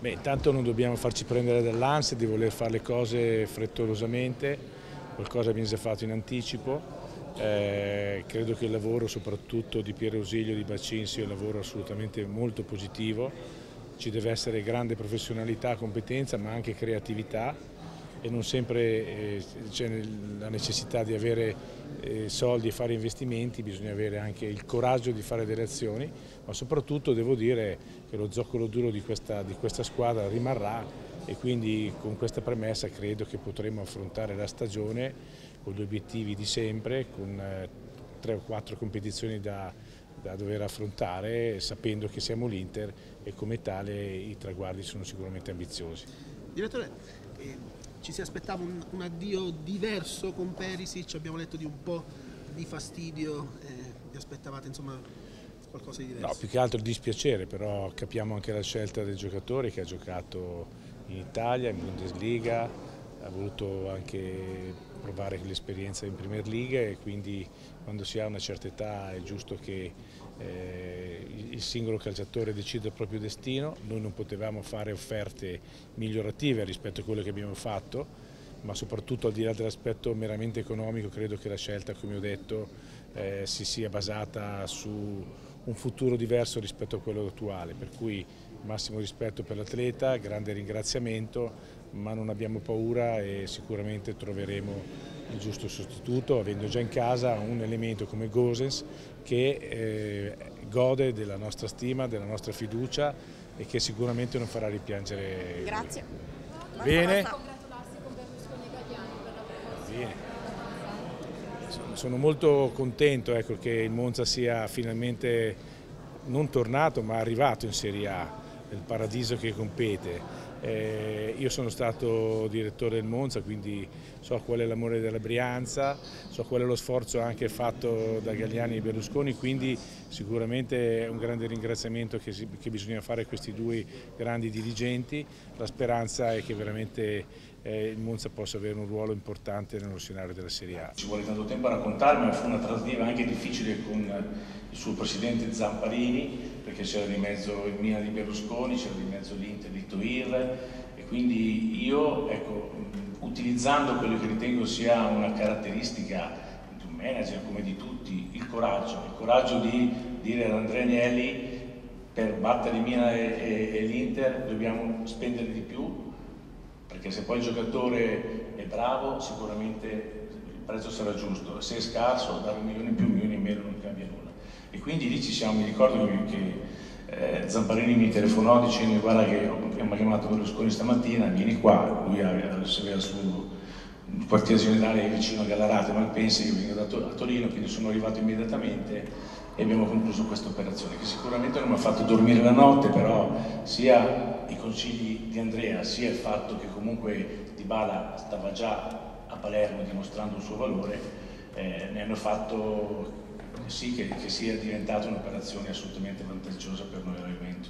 Beh, intanto non dobbiamo farci prendere dall'ansia di voler fare le cose frettolosamente, qualcosa viene già fatto in anticipo. Eh, credo che il lavoro soprattutto di Piero Ausilio e di Bacin sia un lavoro assolutamente molto positivo, ci deve essere grande professionalità, competenza ma anche creatività e non sempre eh, c'è la necessità di avere eh, soldi e fare investimenti, bisogna avere anche il coraggio di fare delle azioni, ma soprattutto devo dire che lo zoccolo duro di questa, di questa squadra rimarrà e quindi con questa premessa credo che potremo affrontare la stagione con gli obiettivi di sempre, con eh, tre o quattro competizioni da, da dover affrontare sapendo che siamo l'Inter e come tale i traguardi sono sicuramente ambiziosi. Direttore, eh ci si aspettava un, un, addio diverso con Perisic, abbiamo letto di un po' di fastidio, eh, vi aspettavate insomma qualcosa di diverso? No, più che altro dispiacere, però capiamo anche la scelta del giocatore che ha giocato in Italia, in Bundesliga, ha voluto anche provare l'esperienza in Premier League e quindi quando si ha una certa età è giusto che eh, il singolo calciatore decida il proprio destino, noi non potevamo fare offerte migliorative rispetto a quello che abbiamo fatto, ma soprattutto al di là dell'aspetto meramente economico credo che la scelta, come ho detto, eh, si sia basata su un futuro diverso rispetto a quello attuale, per cui massimo rispetto per l'atleta, grande ringraziamento, ma non abbiamo paura e sicuramente troveremo il giusto sostituto, avendo già in casa un elemento come Gosens che eh, gode della nostra stima, della nostra fiducia e che sicuramente non farà ripiangere. Grazie. Bene. Bene. Sono molto contento ecco, che il Monza sia finalmente non tornato ma arrivato in Serie A, nel paradiso che compete eh, io sono stato direttore del Monza, quindi so qual è l'amore della Brianza, so qual è lo sforzo anche fatto da Gagliani e Berlusconi, quindi sicuramente è un grande ringraziamento che, si, che bisogna fare a questi due grandi dirigenti. La speranza è che veramente il Monza possa avere un ruolo importante nello scenario della Serie A. Ci vuole tanto tempo a raccontarmi, ma fu una trattativa anche difficile con il suo presidente Zamparini, perché c'era di mezzo il Milan di Berlusconi, c'era di mezzo l'Inter di Toir e quindi io, ecco, utilizzando quello che ritengo sia una caratteristica di un manager come di tutti, il coraggio, il coraggio di dire ad Andrea Agnelli per battere il Milan e, e, e l'Inter dobbiamo spendere di più, perché se poi il giocatore è bravo sicuramente il prezzo sarà giusto, se è scarso dare un milione in più, un milione in meno non cambia nulla. E quindi lì ci siamo, mi ricordo che eh, Zamparini mi telefonò dicendo guarda che abbiamo chiamato Berlusconi stamattina, vieni qua, lui aveva, il suo quartiere generale vicino a Gallarate, Malpensa, io vengo da Torino, quindi sono arrivato immediatamente e abbiamo concluso questa operazione che sicuramente non mi ha fatto dormire la notte, però sia i consigli di Andrea, sia il fatto che comunque Di Bala stava già a Palermo dimostrando il suo valore, eh, ne hanno fatto sì che, che sia diventata un'operazione assolutamente vantaggiosa per noi all'evento.